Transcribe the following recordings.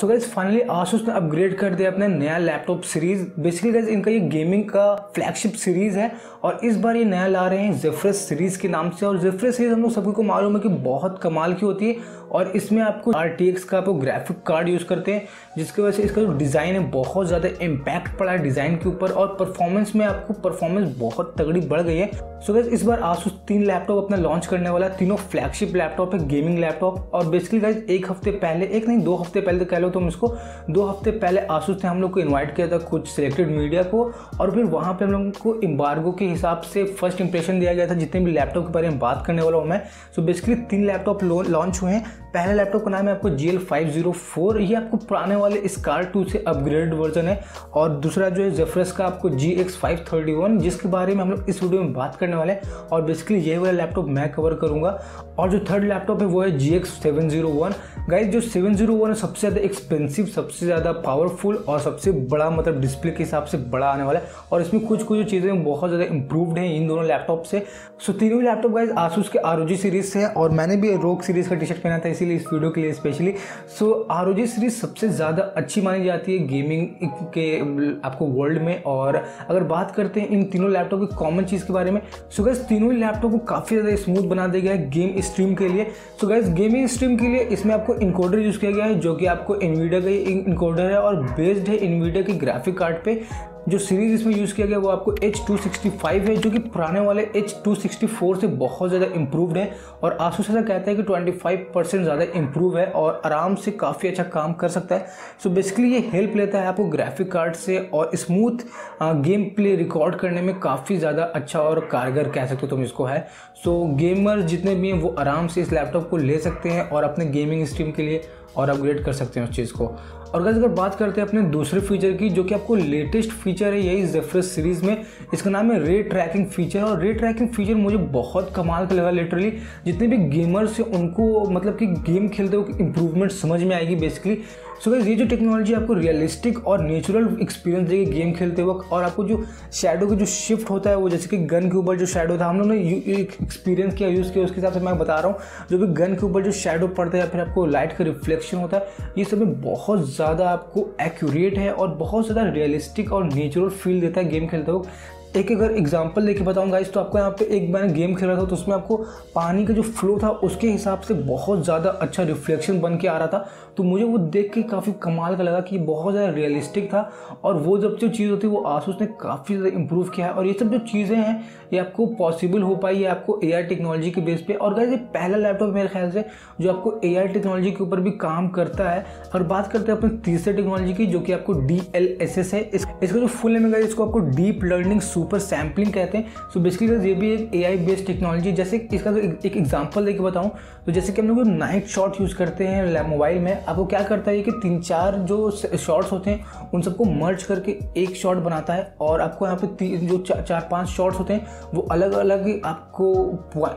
सो guys finally Asus ने upgrade कर दिया अपने नया लैपटॉप सीरीज़ बेसिकली गाइज़ इनका ये गेमिंग का फ्लैगशिप सीरीज़ है और इस बार ये नया ला रहे हैं जेफ्रेस सीरीज़ के नाम से और जेफ्रेस सीरीज़ हम लोग सभी को मालूम है कि बहुत कमाल की होती है और इसमें आपको आरटीएक्स का आपको ग्राफिक कार्ड यूज़ करते हैं, जिसकी वजह से इसका जो डिज़ाइन है बहुत ज़्यादा इम्पैक्ट पड़ा है डिज़ाइन के ऊपर और परफॉर्मेंस में आपको परफॉर्मेंस बहुत तगड़ी बढ़ गई है. सो गैस इस बार आसूस तीन लैपटॉप अपना लॉन्च करने वाला, तीनों फ्लैगशिप लैपटॉप है गेमिंग लैपटॉप और बेसिकली गाइज़ एक हफ़्ते पहले, एक नहीं, दो हफ़्ते पहले तो कह लो तुम इसको दो हफ़्ते पहले आसूस ने हम लोग को इन्वाइट किया था कुछ सिलेक्टेड मीडिया को, और फिर वहाँ पर हम लोगों को इम्बार्गो के हिसाब से फ़र्स्ट इंप्रेशन दिया गया था। जितने भी लैपटॉप के बारे में बात करने वाला हूँ मैं सो बेसिकली तीन लैपटॉप लॉन्च हुए हैं। पहले लैपटॉप का नाम है आपको G L five zero four ये आपको पुराने वाले स्कार टू से अपग्रेडेड वर्जन है। और दूसरा जो है जेफ्रस का आपको G X five thirty one जिसके बारे में हम लोग इस वीडियो में बात करने वाले हैं। और बेसिकली यही वाला लैपटॉप मैं कवर करूँगा। और जो थर्ड लैपटॉप है वो है G X seven zero one guys जो सेवन ज़ीरो वन है, सबसे ज़्यादा एक्सपेंसिव सबसे ज़्यादा पावरफुल और सबसे बड़ा मतलब डिस्प्ले के हिसाब से बड़ा आने वाला है। और इसमें कुछ कुछ चीज़ें बहुत ज़्यादा इंप्रूवड हैं इन दोनों लैपटॉप से। सो तीनों लैपटॉप गाइज़ आसूस के आर सीरीज़ से है। और मैंने भी रोक सीरीज़ का टी शर्ट पहना था इसीलिए इस वीडियो के लिए स्पेशली सो आर सीरीज़ सबसे ज़्यादा अच्छी मानी जाती है गेमिंग के, आपको वर्ल्ड में। और अगर बात करते हैं इन तीनों लैपटॉप की कॉमन चीज़ के बारे में सो गैस तीनों ही लैपटॉप को काफ़ी ज़्यादा स्मूथ बना दिया गया है गेम स्ट्रीम के लिए। सो गैस गेमिंग स्ट्रीम के लिए इसमें आपको इनकोडर यूज़ किया गया है, जो कि आपको इनवीडिया का इनकोडर है और बेस्ड है इनवीडिया के ग्राफिक कार्ड पे। जो सीरीज़ इसमें यूज़ किया गया वो आपको एच टू सिक्सटी फाइव है जो कि पुराने वाले एच टू सिक्सटी फोर से बहुत ज़्यादा इंप्रूवड है और आसूस ऐसा कहता है कि ट्वेंटी फाइव परसेंट ज़्यादा इंप्रूव है और आराम से काफ़ी अच्छा काम कर सकता है। सो so बेसिकली ये हेल्प लेता है आपको ग्राफिक कार्ड से और स्मूथ गेम प्ले रिकॉर्ड करने में काफ़ी ज़्यादा अच्छा और कारगर कह सकते हो तुम इसको है। सो so, गेमर जितने भी हैं वो आराम से इस लैपटॉप को ले सकते हैं और अपने गेमिंग स्ट्रीम के लिए और अपग्रेड कर सकते हैं उस चीज़ को। और अगर बात करते हैं अपने दूसरे फीचर की, जो कि आपको लेटेस्ट फीचर है, यही जेफ्रस सीरीज़ में, इसका नाम है रे ट्रैकिंग फीचर और रे ट्रैकिंग फीचर मुझे बहुत कमाल का लगा लिटरली जितने भी गेमर्स हैं, उनको मतलब कि गेम खेलते हुए इम्प्रूवमेंट समझ में आएगी बेसिकली सो so ये जो टेक्नोलॉजी आपको रियलिस्टिक और नेचुरल एक्सपीरियंस देगी गेम खेलते वक्त, और आपको जो शेडो का जो शिफ्ट होता है, वो जैसे कि गन के ऊपर जो शेडो था, हम लोगों ने एक्सपीरियंस किया यूज़ किया, उसके हिसाब से मैं बता रहा हूँ। जो भी गन के ऊपर जो शेडो पड़ता है, या फिर आपको लाइट का रिफ्लेक्शन होता है, ये सब में बहुत ज़्यादा आपको एक्यूरेट है और बहुत ज़्यादा रियलिस्टिक और नेचुरल फील देता है गेम खेलते वक्त। एक अगर एग्जांपल लेके बताऊँगा इस तो आपको यहाँ पे एक मैंने गेम खेला था तो उसमें आपको पानी का जो फ्लो था, उसके हिसाब से बहुत ज़्यादा अच्छा रिफ्लेक्शन बन के आ रहा था। तो मुझे वो देख के काफ़ी कमाल का लगा कि बहुत ज़्यादा रियलिस्टिक था और वो जब जो चीज़ होती है वो आसूस ने काफ़ी ज़्यादा इंप्रूव किया है। और ये सब जो चीज़ें हैं, ये आपको पॉसिबल हो पाई है आपको ए टेक्नोलॉजी के बेस पे। और गाइज़ ये पहला लैपटॉप मेरे ख्याल से जो आपको ए टेक्नोलॉजी के ऊपर भी काम करता है, और बात करते हैं अपने तीसरे टेक्नोलॉजी की, जो कि आपको DLSS है। इसका जो फुल नेम है इसको आपको डीप लर्निंग सुपर सैम्पलिंग कहते हैं। सो बेसिकली ये भी एक ए आई बेस्ड टेक्नोलॉजी जैसे इसका एक एग्ज़ाम्पल देकर बताऊँ तो जैसे कि हम लोग नाइट शॉट यूज़ करते हैं मोबाइल में आपको क्या करता है कि तीन चार जो शॉट्स होते हैं उन सबको मर्ज करके एक शॉट बनाता है और आपको यहाँ पे जो चा, चार पाँच शॉट्स होते हैं वो अलग अलग आपको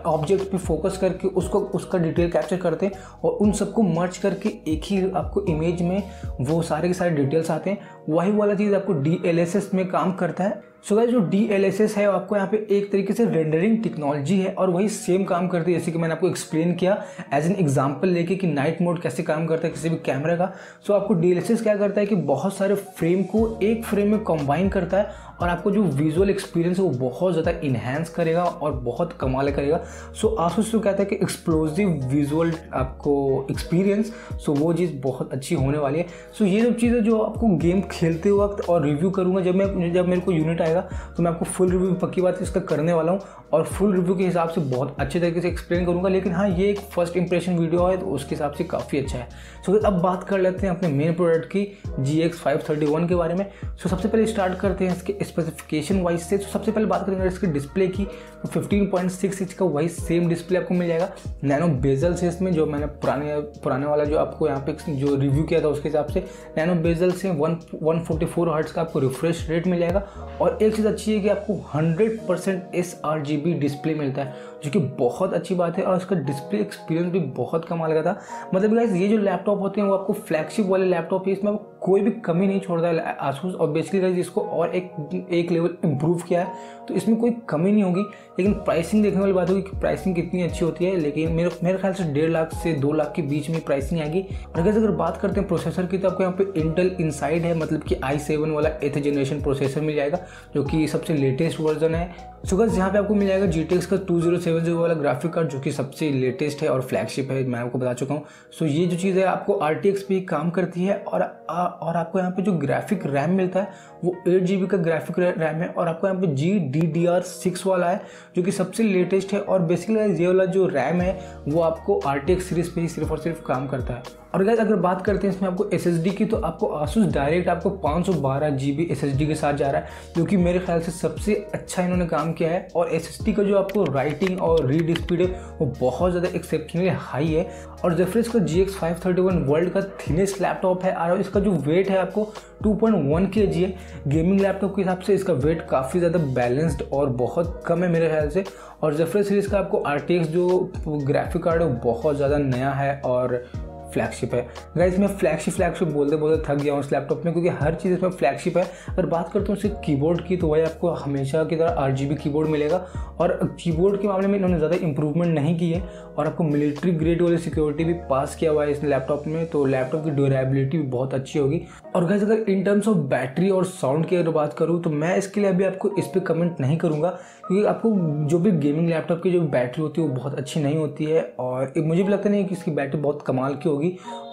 ऑब्जेक्ट पे फोकस करके उसको उसका डिटेल कैप्चर करते हैं और उन सबको मर्ज करके एक ही आपको इमेज में वो सारे के सारे डिटेल्स आते हैं। वही वाला चीज़ आपको DLSS में काम करता है। सो so जो डी एल एस एस है आपको यहाँ पे एक तरीके से रेंडरिंग टेक्नोलॉजी है और वही सेम काम करती है जैसे कि मैंने आपको एक्सप्लेन किया एज एन एग्जांपल लेके कि नाइट मोड कैसे काम करता है किसी भी कैमरे का। सो so आपको डी एल एस एस क्या करता है कि बहुत सारे फ्रेम को एक फ्रेम में कंबाइन करता है और आपको जो विजुअल एक्सपीरियंस है वो बहुत ज़्यादा इन्हेंस करेगा और बहुत कमाल करेगा। सो so, आसूस तो कहता है कि एक्सप्लोजिव विजुअल आपको एक्सपीरियंस सो so, वो चीज़ बहुत अच्छी होने वाली है। सो so, ये सब चीज़ें जो आपको गेम खेलते वक्त और रिव्यू करूँगा जब मैं जब मेरे को यूनिट आएगा तो मैं आपको फुल रिव्यू पक्की बात इसका करने वाला हूँ और फुल रिव्यू के हिसाब से बहुत अच्छे तरीके से एक्सप्लेन करूँगा लेकिन हाँ ये एक फ़र्स्ट इंप्रेशन वीडियो है तो उसके हिसाब से काफ़ी अच्छा है। सो so, अब बात कर लेते हैं अपने मेन प्रोडक्ट की G X five thirty one के बारे में। सो so, सबसे पहले स्टार्ट करते हैं इसके स्पेसिफिकेशन वाइज से। तो सबसे पहले बात करेंगे इसके डिस्प्ले की तो फिफ्टीन पॉइंट सिक्स इंच का वही सेम डिस्प्ले आपको मिल जाएगा। नैनो बेजल से इसमें जो मैंने पुराने पुराने वाला जो आपको यहाँ पे जो रिव्यू किया था उसके हिसाब से नैनो बेजल से one one forty four hertz का आपको रिफ्रेश रेट मिल जाएगा। और एक चीज़ अच्छी है कि आपको हंड्रेड परसेंट एस डिस्प्ले मिलता है। जो कि बहुत अच्छी बात है और उसका डिस्प्ले एक्सपीरियंस भी बहुत कमाल का था। मतलब गाइज़ ये जो लैपटॉप होते हैं, वो आपको फ्लैगशिप वाले लैपटॉप है इसमें कोई भी कमी नहीं छोड़ता है आसूस और बेसिकली गाइज़ इसको और एक एक लेवल इंप्रूव किया है। तो इसमें कोई कमी नहीं होगी। लेकिन प्राइसिंग देखने वाली बात होगी कि प्राइसिंग कितनी अच्छी होती है। लेकिन मेरे मेरे ख्याल से डेढ़ लाख से दो लाख के बीच में प्राइसिंग आएगी। और अगर अगर बात करते हैं प्रोसेसर की तो आपको यहाँ पे इंटेल इनसाइड है। मतलब कि आई सेवन वाला एथ जनरेशन प्रोसेसर मिल जाएगा, जो कि सबसे लेटेस्ट वर्जन है। सो गस यहाँ पे आपको मिल जाएगा जी का टू ज़ीरो सेवन ज़ीरो वाला ग्राफिक कार्ड जो कि सबसे लेटेस्ट है और फ्लैगशिप है मैं आपको बता चुका हूँ। सो ये जो चीज़ है आपको आर टी पे काम करती है और आ, और आपको यहाँ पे जो ग्राफिक रैम मिलता है वो एट जी का ग्राफिक रैम है और आपको यहाँ पे G D D R six वाला है जो कि सबसे लेटेस्ट है और बेसिकली ये वाला जो रैम है वो आपको आर टी एक्स सीरीज़ पर ही सिर्फ़ और सिर्फ़ काम करता है। और गैस अगर बात करते हैं इसमें आपको एसएसडी की तो आपको आसूस डायरेक्ट आपको पाँच सौ बारह जी बी एस के साथ जा रहा है, जो कि मेरे ख्याल से सबसे अच्छा इन्होंने काम किया है। और एस का जो आपको राइटिंग और रीड स्पीड है, वो बहुत ज़्यादा एक्सेप्शनली हाई है। और जेफ्रेस का G X five thirty one world का थिनेस्ट लैपटॉप है, और इसका जो वेट है आपको टू पॉइंट वन के जी है। गेमिंग लैपटॉप के हिसाब से इसका वेट काफ़ी ज़्यादा बैलेंस्ड और बहुत कम है मेरे ख्याल से। और जेफ्रेस सीरीज़ का आपको RTX जो ग्राफिक कार्ड है, वो बहुत ज़्यादा नया है, और फ्लैगशिप है। गाइज़ मैं फ्लैगशिप फ्लैगशिप बोलते बोलते थक गया हूँ इस लैपटॉप में, क्योंकि हर चीज़ इसमें फ्लैगशिप है। अगर बात करता हूँ सिर्फ़ कीबोर्ड की तो वही आपको हमेशा की तरह आर जी बी कीबोर्ड मिलेगा। और कीबोर्ड के मामले में इन्होंने ज़्यादा इंप्रूवमेंट नहीं की है। और आपको मिलिट्री ग्रेड वाली सिक्योरिटी भी पास किया हुआ है इस लैपटॉप में तो लैपटॉप की ड्यूरेबिलिटी भी बहुत अच्छी होगी। और गाइज़ अगर इन टर्म्स ऑफ़ बैटरी और साउंड की अगर बात करूँ तो मैं इसके लिए अभी आपको इस पर कमेंट नहीं करूँगा। क्योंकि आपको जो भी गेमिंग लैपटॉप की जो बैटरी होती है, वो बहुत अच्छी नहीं होती है। और मुझे भी लगता नहीं कि इसकी बैटरी बहुत कमाल की होगी।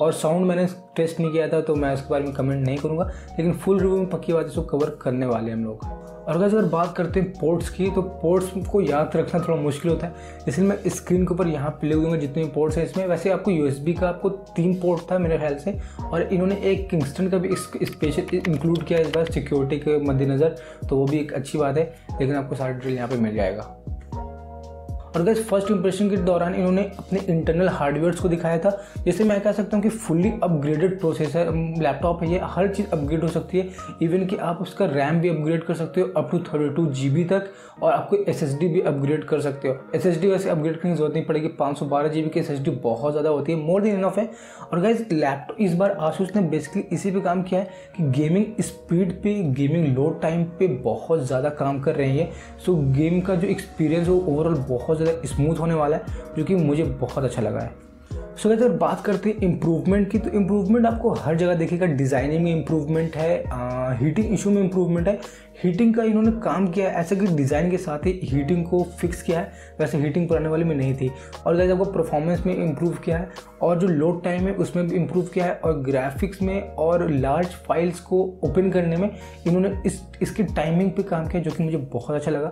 और साउंड मैंने टेस्ट नहीं किया था तो मैं इसके बारे में कमेंट नहीं करूँगा। लेकिन फुल रिव्यू में पक्की बात इसको कवर करने वाले हम लोग। और अगर अगर बात करते हैं पोर्ट्स की तो पोर्ट्स को याद रखना थोड़ा मुश्किल होता है। इसलिए मैं स्क्रीन के ऊपर यहाँ पे ले दूँगा जितने भी पोर्ट्स हैं इसमें, वैसे आपको यूएसबी का आपको तीन पोर्ट था मेरे ख्याल से। और इन्होंने एक किंगस्टन का भी स्पेशल इंक्लूड किया इस बार सिक्योरिटी के मद्देनज़र। तो वो भी एक अच्छी बात है, लेकिन आपको सारा डिटेल यहाँ पर मिल जाएगा। और गैस फ़र्स्ट इंप्रेशन के दौरान इन्होंने अपने इंटरनल हार्डवेयर को दिखाया था जैसे मैं कह सकता हूँ कि फुल्ली अपग्रेडेड प्रोसेसर लैपटॉप है ये। हर चीज़ अपग्रेड हो सकती है। इवन कि आप उसका रैम भी अपग्रेड कर सकते हो up to thirty two G B तक, और आपको एस एस डी भी अपग्रेड कर सकते हो। एस एस डी वैसे अपग्रेड करने की ज़रूरत नहीं पड़ेगी, पाँच सौ बारह जी बी की एस एस डी बहुत ज़्यादा होती है मोर देन इनफ है। और गैस लैपटॉप इस बार आसूस ने बेसिकली इसी पर काम किया है कि गेमिंग स्पीड पे गेमिंग लोड टाइम पे बहुत ज़्यादा काम कर रहे हैं सो गेम का जो एक्सपीरियंस है, वो ओवरऑल बहुत ज़्यादा स्मूथ होने वाला है जो कि मुझे बहुत अच्छा लगा है। सो so, अगर बात करते हैं इम्प्रूवमेंट की तो इम्प्रूवमेंट आपको हर जगह देखेगा डिज़ाइनिंग में इम्प्रूवमेंट है हीटिंग इशू में इम्प्रूवमेंट है। हीटिंग का इन्होंने काम किया है ऐसा कि डिज़ाइन के साथ ही हीटिंग को फिक्स किया है वैसे हीटिंग पुराने वाले में नहीं थी। और जैसे आपको परफॉर्मेंस में इम्प्रूव किया है और जो लोड टाइम है उसमें भी इम्प्रूव किया है और ग्राफिक्स में और लार्ज फाइल्स को ओपन करने में इन्होंने इस इसकी टाइमिंग पे काम किया जो कि मुझे बहुत अच्छा लगा।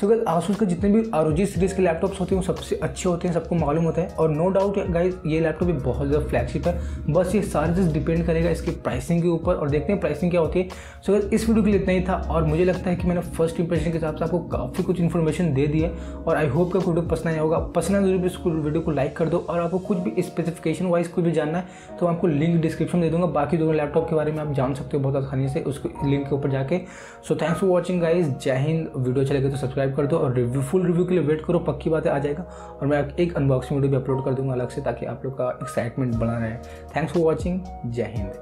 सो अगर आसूस के जितने भी आर सीरीज़ के लैपटॉप्स होते हैं, वो सबसे अच्छे होते हैं, सबको मालूम होता है। और नो डाउट गाइज़ ये लैपटॉप भी बहुत ज़्यादा फ्लैगशिप है। बस ये सारी चीज़ डिपेंड करेगा इसकी प्राइसिंग के ऊपर और देखते हैं प्राइसिंग क्या होती है। सो अगर इस वीडियो के लिए इतना ही था। और मुझे लगता है कि मैंने फ़र्स्ट इंप्रेशन के हिसाब से आपको काफ़ी कुछ इन्फॉर्मेशन दे दी है। और आई होप का वीडियो पसंद आया होगा। पसंद आया ज़रूर इस वीडियो को लाइक कर दो। और आपको कुछ भी स्पेसिफिकेशन वाइज कुछ भी जानना है तो आपको लिंक डिस्क्रिप्शन दे दूँगा। बाकी दोनों लैपटॉप के बारे में आप जान सकते हो बहुत आसानी से, उसको लिंक के ऊपर जाके। So thanks for watching guys जय हिंद। वीडियो चलेगा तो सब्सक्राइब कर दो और रिव्यू फुल रिव्यू के लिए वेट करो, पक्की बात आ जाएगा। और मैं एक अनबॉक्सिंग वीडियो भी अपलोड कर दूँगा अलग से ताकि आप लोग का एक्साइटमेंट बना रहे। थैंक्स फॉर वॉचिंग जय हिंद।